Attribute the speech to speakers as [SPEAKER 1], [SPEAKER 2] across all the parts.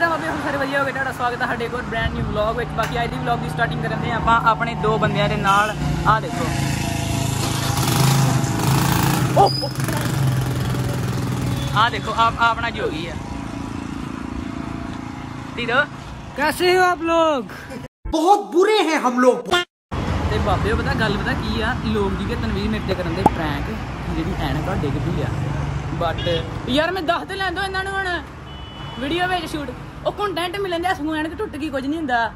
[SPEAKER 1] ਕਿਦਾਂ ਬਾਬੇ ਹੁਣ ਸਾਰੇ ਵਧੀਆ ਹੋ ਗਏ ਤੁਹਾਡਾ ਸਵਾਗਤ ਹੈ ਸਾਡੇ ਇੱਕ ਹੋਰ ਬ੍ਰੈਂਡ ਨਿਊ ਵਲੌਗ ਵਿੱਚ ਬਾਕੀ ਅੱਜ ਦੀ ਵਲੌਗ ਦੀ ਸਟਾਰਟਿੰਗ ਕਰਦੇ ਹਾਂ ਆਪਾਂ ਆਪਣੇ ਦੋ ਬੰਦਿਆਂ ਦੇ ਨਾਲ ਆਹ ਦੇਖੋ ਆਹ ਦੇਖੋ ਆਪ ਆਪਣਾ ਜੋਗੀ ਆ ਤੀਰੋ
[SPEAKER 2] कैसे हो आप लोग
[SPEAKER 3] बहुत बुरे हैं हम लोग
[SPEAKER 1] ਤੇ ਬਾਬੇ ਪਤਾ ਗੱਲ ਪਤਾ ਕੀ ਆ ਲੋਕ ਜੀ ਕੇ ਤਨਵੀਰ ਮੇਰੇ ਤੇ ਕਰਨ ਦੇ ਪ੍ਰੈਂਕ ਜਿਹੜੀ ਐਨਕ ਆ ਡਿੱਗ ਪਈ ਆ ਬਟ ਯਾਰ ਮੈਂ ਦੱਸ ਤੇ ਲੈਂਦੋ ਇਹਨਾਂ ਨੂੰ ਹੁਣ ਵੀਡੀਓ ਵਿੱਚ ਸ਼ੂਟ ਉਹ ਕੰਟੈਂਟ ਮਿਲਣ ਦੇ ਸੁਣਨ ਕਿ ਟੁੱਟ ਗਈ ਕੁਝ ਨਹੀਂ ਹੁੰਦਾ।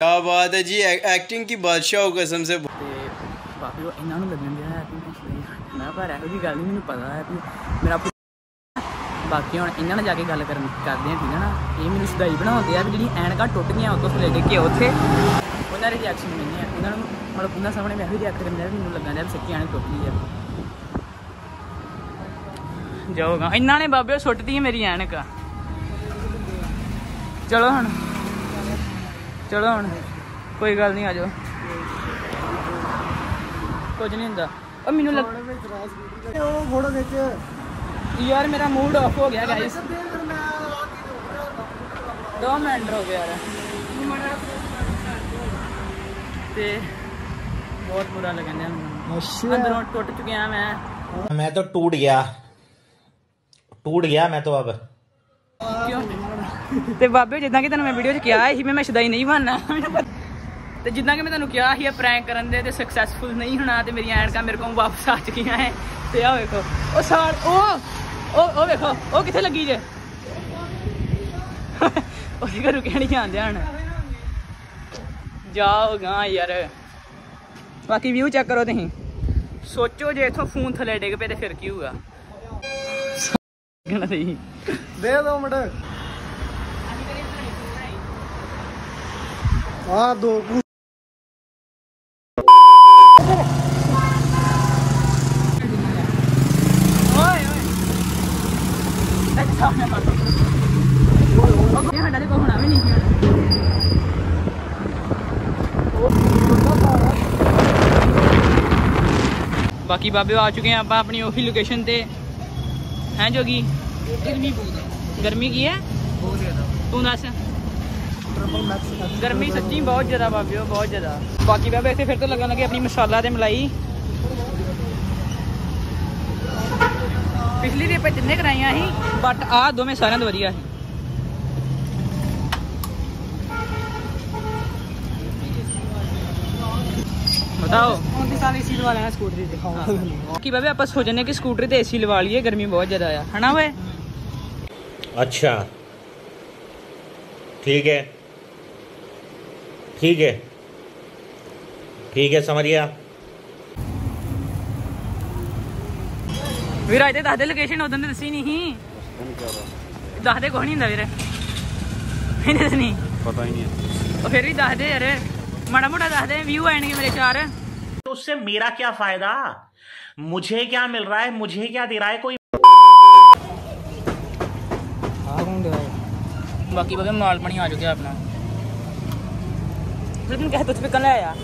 [SPEAKER 4] ਕੀ ਬਾਤ ਹੈ ਜੀ ਐਕਟਿੰਗ ਕੀ ਬਾਦਸ਼ਾਹ ਹੋ
[SPEAKER 1] ਕਸਮ ਸੇ। ਬਾਪੀ ਇਹਨਾਂ ਨੂੰ ਲੱਗਣ ਦਿਆ ਹੈ ਮੈਂ ਪਰ ਇਹੋ ਜੀ ਗੱਲ ਨਹੀਂ ਮੈਨੂੰ ਪਤਾ ਹੈ ਕਿ ਮੇਰਾ ਬਾਕੀ ਹੁਣ ਇਹਨਾਂ ਨਾਲ ਜਾ ਕੇ ਗੱਲ ਕਰਨ ਕਰਦੇ ਆ ਠੀਕ ਹੈ ਨਾ? ਇਹ ਮੈਨੂੰ ਸਦਾਈ ਬਣਾਉਂਦੇ ਆ ਵੀ ਜਿਹੜੀ ਐਨਕਾਂ ਟੁੱਟ ਗਈਆਂ ਉਤੋਂ ਲੈ ਕੇ ਉੱਥੇ। ਉਹਨਾਂ ਦੇ ਰਿਐਕਸ਼ਨ ਨਹੀਂ ਹੈ ਉਹਨਾਂ ਨੂੰ ਮਤਲਬ ਉਹਨਾਂ ਸਾਹਮਣੇ ਮੈਂ ਇਹੋ ਰਿਐਕਟ ਕਰਦਾ ਮੈਨੂੰ ਲੱਗਦਾ ਵੀ ਸੱਚੀ ਐਨਕ ਟੁੱਟ ਗਈ ਆ। ਜਾਊਗਾ। ਇਹਨਾਂ ਨੇ ਬਾਬੇ ਸੁੱਟਦੀ ਮੇਰੀ ਐਨਕ। ਚਲੋ ਹੁਣ ਚਲੋ ਹੁਣ ਕੋਈ ਗੱਲ ਨਹੀਂ ਆ ਜਾਓ ਕੁਝ ਨਹੀਂ ਹੁੰਦਾ ਉਹ ਮੈਨੂੰ ਲੱਗ
[SPEAKER 2] ਉਹ ਫੋਟੋ ਵਿੱਚ
[SPEAKER 1] ਯਾਰ ਮੇਰਾ ਮੂਡ ਆਫ ਹੋ ਗਿਆ ਗਾਇਸ ਦੋ ਮਿੰਟ ਹੋ ਗਏ ਯਾਰ ਤੇ ਬਹੁਤ ਬੁਰਾ ਲੱਗਣਿਆ ਮੈਨੂੰ ਅੰਦਰੋਂ ਟੁੱਟ ਚੁੱਕਿਆ ਮੈਂ
[SPEAKER 3] ਮੈਂ ਤਾਂ ਟੂਟ ਗਿਆ ਟੂਟ ਗਿਆ ਮੈਂ ਤਾਂ ਅਬ
[SPEAKER 1] क्यों ਤੇ ਬਾਬੇ ਜਿੱਦਾਂ ਕਿ ਤੁਹਾਨੂੰ ਮੈਂ ਵੀਡੀਓ 'ਚ ਕਿਹਾ ਸੀ ਮੈਂ ਸ਼ਦਾਈ ਨਹੀਂ ਬਣਨਾ ਤੇ ਜਿੱਦਾਂ ਕਿ ਮੈਂ ਤੁਹਾਨੂੰ ਕਿਹਾ ਸੀ ਇਹ ਪ੍ਰੈਂਕ ਕਰਨ ਦੇ ਤੇ ਸਕਸੈਸਫੁਲ ਨਹੀਂ ਹੋਣਾ ਤੇ ਮੇਰੀਆਂ ਐਨਕਾਂ ਮੇਰੇ ਕੋਲ ਵਾਪਸ ਆ ਚੁੱਕੀਆਂ ਐ ਤੇ ਆ ਵੇਖੋ ਉਹ ਸਾਲ ਉਹ ਉਹ ਉਹ ਵੇਖੋ ਉਹ ਕਿੱਥੇ ਲੱਗੀ ਜੇ ਉਹਦੇ ਘਰ ਰੁਕਿਆ ਨਹੀਂ ਆਂਦੇ ਹਣ ਜਾਓ ਗਾਂ ਯਾਰ ਬਾਕੀ ਵਿਊ ਚੈੱਕ ਕਰੋ ਤੁਸੀਂ ਸੋਚੋ ਜੇ ਇਥੋਂ ਫੋਨ ਥੱਲੇ ਡਿੱਗ ਪਏ ਤੇ ਫਿਰ ਕੀ ਹੋਊਗਾ ਗਣਾ ਨਹੀਂ ਦੇ ਦੋ ਮੜ ਨਹੀਂ ਸੀ ਬਾਕੀ ਬਾਬੇ ਆ ਚੁੱਕੇ ਆ ਆਪਾਂ ਆਪਣੀ ਉਹੀ ਲੋਕੇਸ਼ਨ ਤੇ ਹੈ ਜੋਗੀ ਗਰਮੀ ਬਹੁਤ ਗਰਮੀ ਕੀ ਹੈ ਬਹੁਤ ਜ਼ਿਆਦਾ ਤੂੰ ਦੱਸ गर्मी सच्ची बहुत ज़्यादा भाभी बहुत ज़्यादा बाकी भाभी ऐसे फिर तो लगन लगे अपनी मसाला से मलाई पिछली रेपे जिन्हें कराइया ही बट आ दो
[SPEAKER 2] में सारे तो वजिया ही
[SPEAKER 3] अच्छा ठीक है ठीक है। ठीक है
[SPEAKER 1] समझिए आप ವೀರ ಇದೇ ಅದೇ ಲೊಕೇಶನ್ ಹೋದಂದ್ರೆ ಸೀನಿ ಹಿ ದಾದೆ ಗೋಣಿಂದ ವೀರ मैंने तो नहीं।
[SPEAKER 4] पता ही नहीं
[SPEAKER 1] और फिर भी दाह दे अरे माड़ा मोटा दाह दे व्यू आएँगे मेरे चार।
[SPEAKER 5] तो उससे मेरा क्या फ़ायदा? मुझे क्या मिल रहा है? मुझे क्या दे रहा है कोई?
[SPEAKER 1] बाकी बगे माल पानी आ चुके अपना। जुबिन कहे तुझ पे कल आया।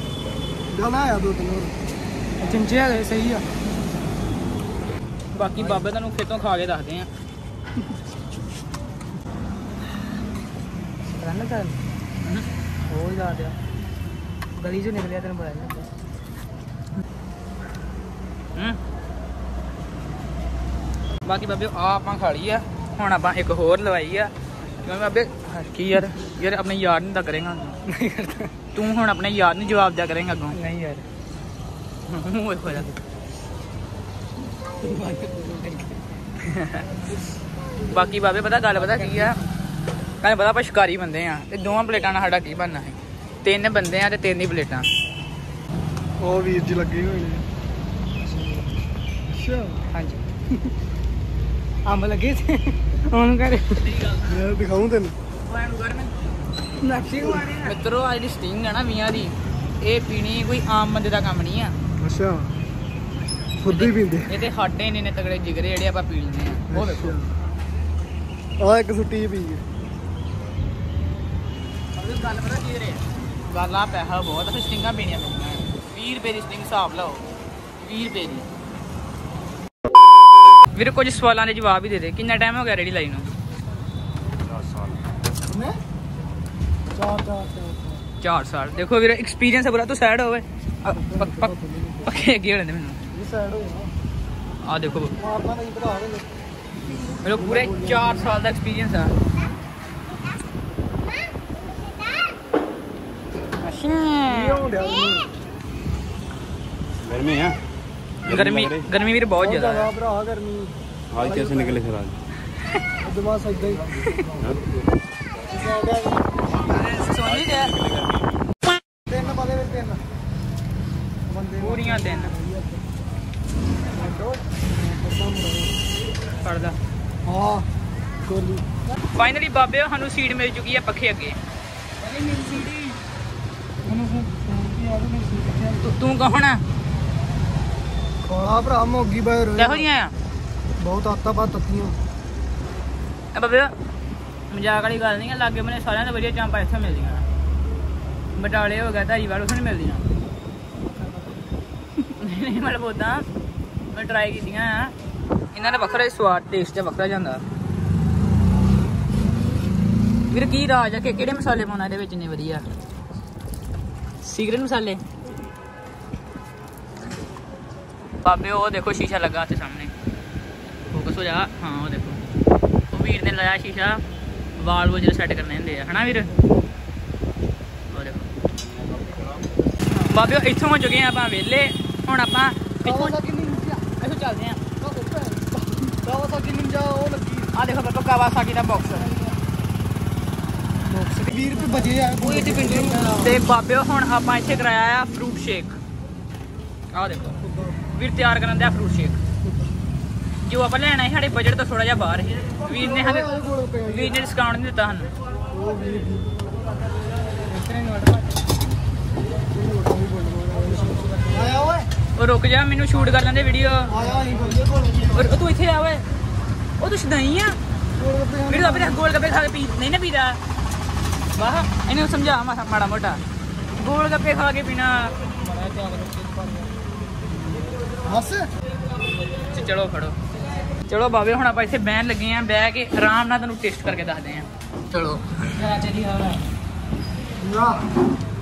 [SPEAKER 2] कल आया दो दिन और। चिमचिया गए सही है।
[SPEAKER 1] बाकी बाबे तू खेतों खा
[SPEAKER 2] के दसते हैं। हम्म। गली चो निकलिया
[SPEAKER 1] तेन पता बाकी बाबे आप खा ली है। हूँ आप एक होर लवाई है। क्योंकि बाबे ਕੀ ਯਾਰ ਯਾਰ ਆਪਣੇ ਯਾਰ ਨੂੰ ਤਾਂ ਕਰੇਗਾ ਨਹੀਂ ਕਰਦਾ ਤੂੰ ਹੁਣ ਆਪਣੇ ਯਾਰ ਨੂੰ ਜਵਾਬ ਦਿਆ ਕਰੇਗਾ ਅੱਗੋਂ
[SPEAKER 2] ਨਹੀਂ ਯਾਰ
[SPEAKER 1] ਉਹ ਹੋ ਜਾ ਬਾਕੀ ਬਾਬੇ ਪਤਾ ਗੱਲ ਪਤਾ ਕੀ ਆ ਕਹਿੰਦੇ ਪਤਾ ਆਪਾਂ ਸ਼ਿਕਾਰੀ ਬੰਦੇ ਆ ਤੇ ਦੋਵਾਂ ਪਲੇਟਾਂ ਨਾਲ ਸਾਡਾ ਕੀ ਬਣਨਾ ਹੈ ਤਿੰਨ ਬੰਦੇ ਆ ਤੇ ਤਿੰਨ ਹੀ ਪਲੇਟਾਂ
[SPEAKER 2] ਉਹ ਵੀਰ ਜੀ ਲੱਗੀ ਹੋਈ ਹੈ ਅੱਛਾ
[SPEAKER 1] ਹਾਂਜੀ
[SPEAKER 2] ਅੰਬ ਲੱਗੇ ਤੇ ਹੁਣ ਕਰ ਦਿਖਾਉਂ ਤੈਨੂੰ
[SPEAKER 1] ਮਿੱਤਰੋ ਆ ਜਿਹੜੀ ਸਟਿੰਗ ਆ ਨਾ ਵੀਆਂ ਦੀ ਇਹ ਪੀਣੀ ਕੋਈ ਆਮ ਬੰਦੇ ਦਾ ਕੰਮ ਨਹੀਂ ਆ।
[SPEAKER 2] ਅੱਛਾ। ਖੁਦ ਪੀਂਦੇ।
[SPEAKER 1] ਇਹ ਤੇ ਹਾਡੇ ਨੇ ਨੇ ਤਗੜੇ ਜਿਗਰੇ ਜਿਹੜੇ ਆਪਾਂ ਪੀ ਲੈਂਦੇ ਆ। ਉਹ ਵੇਖੋ।
[SPEAKER 2] ਆ ਇੱਕ ਸੁੱਟੀ ਪੀ ਗਏ
[SPEAKER 1] ਗੱਲ ਪਤਾ ਕੀ ਰੇ ਗੱਲ ਆ ਪੈਸਾ ਬਹੁਤ ਆ ਫਿਰ ਸਟਿੰਗਾਂ ਪੀਣੀਆਂ ਪੈਂਦੀਆਂ 20 ਰੁਪਏ ਦੀ ਸਟਿੰਗ ਹਿਸਾਬ ਲਾਓ। 20 ਰੁਪਏ ਦੀ। ਵੀਰ ਕੁਝ ਸਵਾਲਾਂ ਦੇ ਜਵਾਬ ਹੀ ਦੇ ਦੇ। ਕਿੰਨਾ ਟਾਈਮ ਹੋ ਗਿਆ ਰੇੜੀ ਲਾਈਨ ਨੂੰ?
[SPEAKER 2] चार चार चार
[SPEAKER 1] 4 ਸਾਲ ਦੇਖੋ ਵੀਰ ਐਕਸਪੀਰੀਅੰਸ ਹੈ ਬੁਰਾ ਤੂੰ ਸਾਈਡ ਹੋਵੇ ਅ, ਪੱਕ- ਪੱਕ- ਪੱਕੇ ਅੱਗੇ ਹੋਣੇ ਮੈਨੂੰ
[SPEAKER 2] ਇਹ ਸਾਈਡ ਹੋ ਗਿਆ
[SPEAKER 1] ਆ ਦੇਖੋ
[SPEAKER 2] ਮਾਰਨਾ ਨਹੀਂ ਵਧਾ ਦੇ
[SPEAKER 1] ਮੇਰੇ ਕੋਲ ਪੂਰੇ 4 ਸਾਲ ਦਾ ਐਕਸਪੀਰੀਅੰਸ ਆ
[SPEAKER 2] ਕੀ ਹੋਣ ਡਿਆ ਮੈਨੂੰ?
[SPEAKER 6] गर्मी है
[SPEAKER 1] ਗਰਮੀ ਗਰਮੀ ਵੀਰ ਬਹੁਤ ਜ਼ਿਆਦਾ ਹੈ
[SPEAKER 2] ਭਰਾ ਗਰਮੀ
[SPEAKER 6] आज कैसे निकले फिर आज
[SPEAKER 2] ਦਿਮਾਗ ਸੱਜਦਾ ਹੀ।
[SPEAKER 1] ਸੋਨੀ ਦੇ
[SPEAKER 2] ਤਿੰਨ ਪਾਦੇ ਵਿੱਚ ਤਿੰਨ। ਬੰਦੇ
[SPEAKER 1] ਪੂਰੀਆਂ ਤਿੰਨ। ਪੜਦਾ
[SPEAKER 2] ਹਾਂ। ਕੋਲੀ
[SPEAKER 1] ਫਾਈਨਲੀ ਬਾਬੇ ਸਾਨੂੰ ਸੀਟ ਮਿਲ ਚੁੱਕੀ ਹੈ ਪੱਖੇ ਅੱਗੇ।
[SPEAKER 2] ਮੈਨੂੰ ਫੋਨ ਆ
[SPEAKER 1] ਤੂੰ- ਤੂੰ ਕੌਣ ਆ?
[SPEAKER 2] ਕੋਲਾ ਭਰਾ ਮੋਗੀ ਬਾਹਰ
[SPEAKER 1] ਕਿਹੋ ਜਿਹਾ ਆ?
[SPEAKER 2] ਬਹੁਤ ਆਤਾ ਬਾ ਤੱਤੀਆਂ
[SPEAKER 1] ਬਾਬੇ ਮਜ਼ਾਕ ਵਾਲੀ ਗੱਲ ਨਹੀਂ ਹੈ ਲਾਗੇ ਬਨੇ ਸਾਰਿਆਂ ਤੋਂ ਵਧੀਆ ਚਾਂਪਾ ਇੱਥੇ ਮਿਲਦੀਆਂ। ਬਟਾਲੇ ਹੋ ਗਿਆ, ਧਾਰੀਵਾਲ ਉੱਥੇ ਨਹੀਂ ਮਿਲਦੀਆਂ। ਨਹੀਂ ਨਹੀਂ, ਮਤਲਬ ਉਦਾਂ ਮੈਂ ਟਰਾਈ ਕੀਤੀਆਂ ਆ। ਇਹਨਾਂ ਦਾ ਵੱਖਰਾ ਹੀ ਸਵਾਦ ਟੇਸਟ ਤੇ ਵੱਖਰਾ ਜਾਂਦਾ। ਵੀਰ, ਕੀ ਰਾਜ ਆ? ਕਿ ਕਿਹੜੇ ਮਸਾਲੇ ਪਾਉਣਾ ਇਹਦੇ ਵਿੱਚ ਨੇ ਵਧੀਆ? ਸੀਕ੍ਰੇਟ ਮਸਾਲੇ? ਬਾਬੇ, ਉਹ ਦੇਖੋ ਸ਼ੀਸ਼ਾ ਲੱਗਾ ਤੇ ਸਾਹਮਣੇ। ਫੋਕਸ ਹੋ ਜਾ। ਹਾਂ, ਉਹ ਦੇਖੋ। ਉਹ ਵੀਰ ਨੇ ਲਾਇਆ ਸ਼ੀਸ਼ਾ। ਵਾਲ ਵਜਰ ਸੈੱਟ ਕਰਨੇ ਹੁੰਦੇ ਆ। ਹਨਾ ਵੀਰ? ਬਾਬੇ ਉਹ ਇੱਥੋਂ ਹੋ ਚੁੱਕੇ ਆ ਆਪਾਂ ਵਿਹਲੇ ਹੁਣ ਆਪਾਂ ਇੱਥੋਂ
[SPEAKER 2] ਕਾਵਾਸਾਕੀ ਨਿੰਜਾ
[SPEAKER 1] ਇੱਥੋਂ ਚੱਲਦੇ ਆ
[SPEAKER 2] ਕਾਵਾਸਾਕੀ ਨਿੰਜਾ ਉਹ ਲੱਗੀ
[SPEAKER 1] ਆ ਦੇਖੋ ਬਾਬਾ ਕਾਵਾਸਾਕੀ ਦਾ ਬਾਕਸ
[SPEAKER 2] ਬਾਕਸ 20 ਰੁਪਏ ਬਚੇ ਆ
[SPEAKER 1] ਉਹ ਇੱਥੇ ਪਿੰਡ ਤੇ ਬਾਬੇ ਹੁਣ ਆਪਾਂ ਇੱਥੇ ਕਰਾਇਆ ਆ ਫਰੂਟ ਸ਼ੇਕ ਆ ਦੇਖੋ ਵੀਰ ਤਿਆਰ ਕਰਨ ਦਾ ਫਰੂਟ ਸ਼ੇਕ ਜੋ ਆਪਾਂ ਲੈਣਾ ਹੈ ਸਾਡੇ ਬਜਟ ਤੋਂ ਥੋੜਾ ਜਿਹਾ ਬਾਹਰ ਹੈ ਵੀਰ ਨੇ ਹਲੇ ਵੀਰ ਨੇ ਡਿਸਕਾਊਂਟ ਨਹੀਂ ਦਿੱਤਾ ਸਾਨੂੰ
[SPEAKER 2] ਉਹ
[SPEAKER 1] ਰੁਕ ਜਾ ਮੈਨੂੰ ਸ਼ੂਟ ਕਰ ਲੈਂਦੇ ਵੀਡੀਓ ਉਹ ਤੂੰ ਇੱਥੇ ਆ ਓਏ। ਉਹ ਤੂੰ ਸ਼ਦਾਈ ਆ। ਵੀਰ ਆਪਣੇ ਗੋਲ ਗੱਪੇ ਖਾ ਕੇ ਪੀ ਨਹੀਂ ਨਾ ਪੀਦਾ। ਵਾਹ ਇਹਨੂੰ ਸਮਝਾ ਮਾੜਾ ਮੋਟਾ। ਗੋਲ ਗੱਪੇ ਖਾ ਕੇ ਪੀਣਾ।
[SPEAKER 2] ਹੱਸ।
[SPEAKER 1] ਚ- ਚਲੋ ਫੜੋ। ਚਲੋ ਬਾਬੇ ਹੁਣ ਆਪਾਂ ਇੱਥੇ ਬਹਿਣ ਲੱਗੇ ਆਂ। ਬਹਿ ਕੇ ਆਰਾਮ ਨਾਲ ਤੁਹਾਨੂੰ ਟੇਸਟ ਕਰਕੇ ਦੱਸਦੇ ਆਂ। ਚਲੋ।
[SPEAKER 2] ਨਾ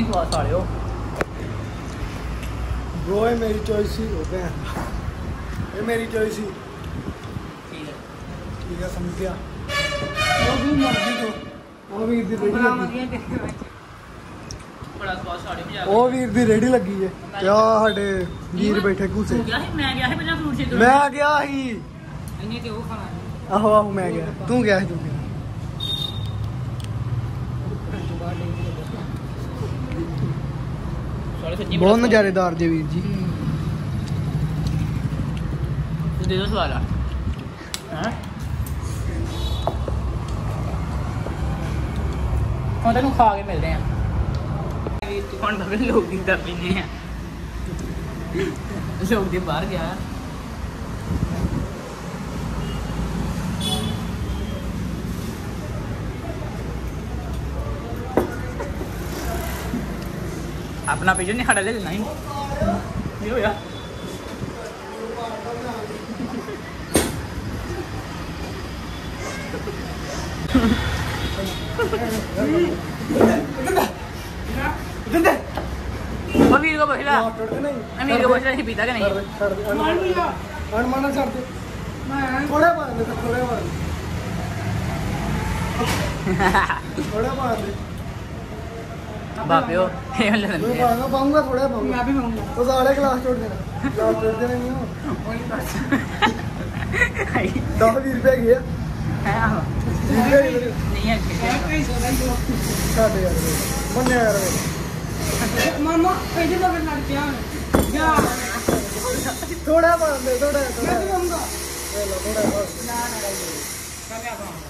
[SPEAKER 2] इतनी
[SPEAKER 1] स्वाद सारे
[SPEAKER 2] हो। ब्रो ये मेरी चॉइस ही हो गए ये मेरी चॉइस ही। ठीक
[SPEAKER 1] है। ठीक है समझ
[SPEAKER 2] गया। जो भी मर्ज़ी जो वो भी इतनी रेडी वो वीर दी
[SPEAKER 1] रेडी लगी है। क्या हाड़े वीर बैठे घुसे मैं
[SPEAKER 2] गया ही मैं
[SPEAKER 1] गया ही। इन्हें ते
[SPEAKER 2] वो खाना आहो आहो मैं गया। तू गया है
[SPEAKER 1] तू गया।
[SPEAKER 2] ਬਹੁਤ ਨਜ਼ਾਰੇਦਾਰ ਜੇ ਵੀਰ ਜੀ।
[SPEAKER 1] ਤੂੰ ਦੇ ਦੋ ਸਵਾਲ ਆ। ਹਾਂ? ਹੁਣ ਤੈਨੂੰ ਖਾ ਕੇ ਮਿਲਦੇ ਆ। ਤੂੰ ਹੁਣ ਬਾਬੇ ਲੋਕ ਦੀ ਦਾ ਪੀਨੇ ਆ। ਲੋਕ ਦੇ ਬਾਹਰ ਗਿਆ।
[SPEAKER 2] अपना पीछे नहीं
[SPEAKER 1] खड़ा ले
[SPEAKER 2] तो नहीं। ये
[SPEAKER 1] अमीर को बहिला
[SPEAKER 2] अमीर हाँ, को बहिला
[SPEAKER 7] पीता नहीं? थोड़ा बार थोड़ा बार
[SPEAKER 2] बार बापे हो ये
[SPEAKER 7] वाले
[SPEAKER 2] मैं
[SPEAKER 7] पाऊँगा थोड़ा
[SPEAKER 8] पाऊँगा मैं भी पाऊँगा तो सारे क्लास छोड़ देना क्लास छोड़ देना नहीं हो दस बीस रुपया गया नहीं है मन यार मामा पैसे तो फिर लग गया
[SPEAKER 9] थोड़ा थोड़ा थोड़ा
[SPEAKER 2] थोड़ा थोड़ा